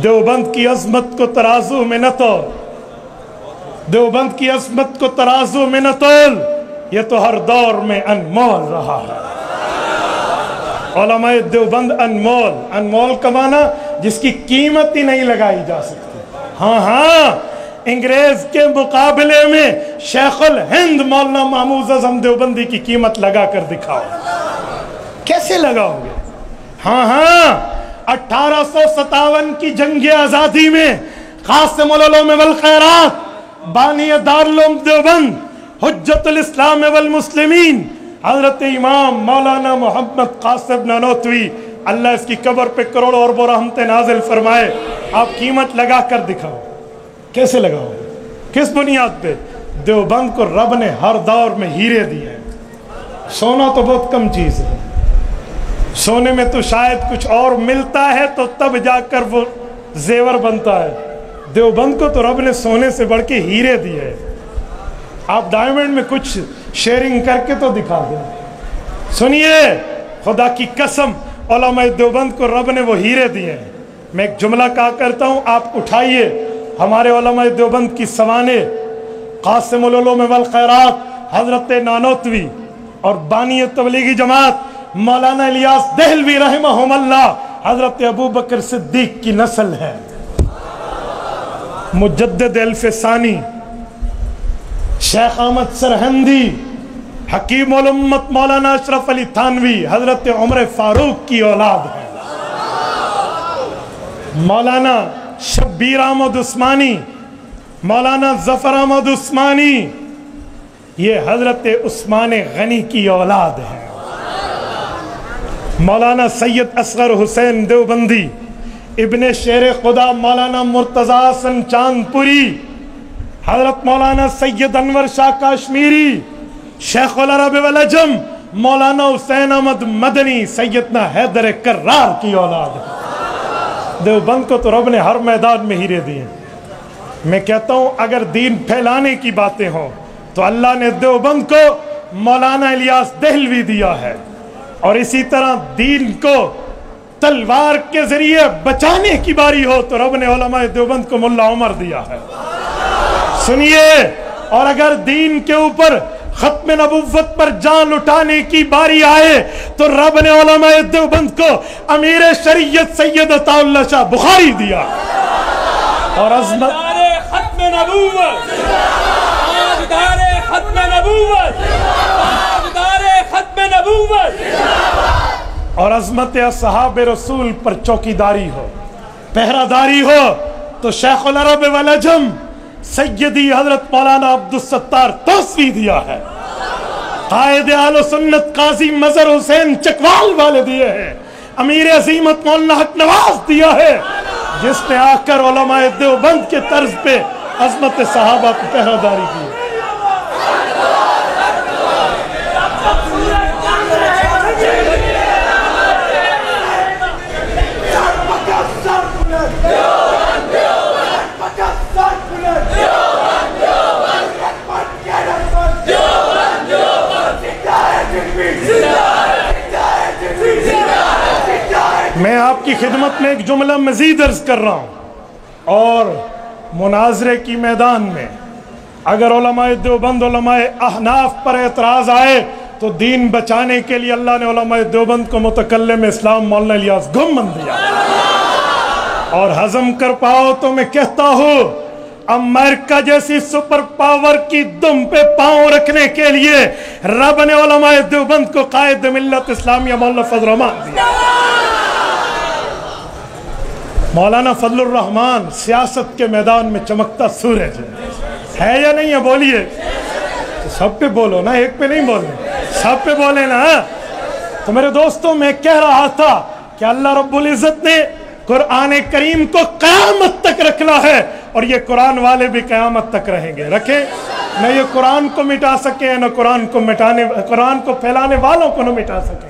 देवबंद की अजमत को तराजू में न तोल। देवबंद की अजमत को तराजू में न तोल। ये तो हर दौर में अनमोल रहा है। ओलमाए देवबंद अनमोल। अनमोल कमाना जिसकी कीमत ही नहीं लगाई जा सकती। हाँ हाँ अंग्रेज़ के मुकाबले में शेखुल हिंद मौलाना महमूद अजम देवबंदी की कीमत लगा कर दिखाओ। कैसे लगाओगे? हाँ हाँ अठारह सौ सतावन की जंग आज़ादी में कासिम में वल खैरात बानी दारुल देवबंद हजतुल इस्लाम वल मुस्लिमीन, हज़रत इमाम मौलाना मोहम्मद कासिम नानोतवी, अल्लाह इसकी कब्र पे करोड़ों अरबों रहमत नाजिल फरमाए। आप कीमत लगा कर दिखाओ। कैसे लगाओ? किस बुनियाद पे? देवबंद को रब ने हर दौर में हीरे दिए सोना तो बहुत कम चीज़ है। सोने में तो शायद कुछ और मिलता है तो तब जाकर वो जेवर बनता है। देवबंद को तो रब ने सोने से बढ़ के हीरे दिए। आप डायमंड में कुछ शेयरिंग करके तो दिखा दें। सुनिए, खुदा की कसम ओलामा देवबंद को रब ने वो हीरे दिए। मैं एक जुमला कहा करता हूँ, आप उठाइए। हमारे ओलमा देवबंद की सवाने कासिम वल खैरात, हज़रत नानोतवी और बानी तबलीगी जमात मौलाना इलियास दहलवी रहमल्ला हज़रत अबू बकर सिद्दीक की नस्ल है। मुजद्दद अल्फसानी, शेख अहमद सरहंदी, हकीम उम्मत मौलाना अशरफ अली थानवी, हज़रत उमर फारूक की औलाद है। मौलाना शब्बीर अहमद उस्मानी, मौलाना ज़फ़र अहमद उस्मानी, ये हज़रत उस्मान गनी की औलाद है। मौलाना सैयद असगर हुसैन देवबंदी, इब्ने शेर खुदा मौलाना मुर्तजा सन चांदपुरी, हज़रत मौलाना सैयद अनवर शाह काश्मीरी शेख अरब मौलाना हुसैन अहमद मदनी, सैयदना हैदर करार की औलाद। देवबंद को तो रब ने हर मैदान में हीरे दिए। मैं कहता हूँ, अगर दीन फैलाने की बातें हों तो अल्लाह ने देवबंद को मौलाना इलियास दहलवी दिया है। और इसी तरह दीन को तलवार के ज़रिए बचाने की बारी हो तो रब ने देवबंद को मुल्ला उमर दिया है। सुनिए, और अगर दीन के ऊपर खत्म नबुवत पर जान उठाने की बारी आए तो रब ने देवबंद को अमीर शरीयत सैयद शाह बुखारी दिया। और खत्म नबूवत। खत्म नबूवत ताजदारे खत्म नबूवत और अजमत असहाब रसूल पर चौकीदारी हो, पहरादारी हो तो शेख अरब वलजम सैयदी हज़रत मौलाना अब्दुल सत्तार तोसवी दिया है। कायद आलो सुन्नत काजी मजर हुसैन चकवाल वाले दिए हैं। अमीर अजीमत मौलाना हक नवाज़ दिया है, जिसने आकर देवबंद के तर्ज पे अजमत सहाबा की पहरादारी की। मैं आपकी खिदमत में एक जुमला मजीद अर्ज़ कर रहा हूँ और मुनाजरे की मैदान में अगर देवबंद अहनाफ पर एतराज़ आए तो दीन बचाने के लिए अल्लाह ने देवबंद को मुतकल में इस्लाम मौलाना इलियास गुम बन दिया। और हजम कर पाओ तो मैं कहता हूँ, अमेरिका जैसी सुपर पावर की दुम पे पाँव रखने के लिए रब ने देवबंद को कायद मिल्लत इस्लामिया मौलाना फजरमान दिया। मौलाना फजल रहमान सियासत के मैदान में चमकता सूरज है है या नहीं है, बोलिए। तो सब पे बोलो ना, एक पे नहीं बोलना। सब पे बोले ना। तो मेरे दोस्तों, मैं कह रहा था कि अल्लाह रब्बुल इज़्ज़त ने कुरान करीम को क़यामत तक रखना है और ये कुरान वाले भी क़यामत तक रहेंगे। रखे। न ये कुरान को मिटा सके, न कुरान को मिटाने, कुरान को फैलाने वालों को न मिटा सकेंगे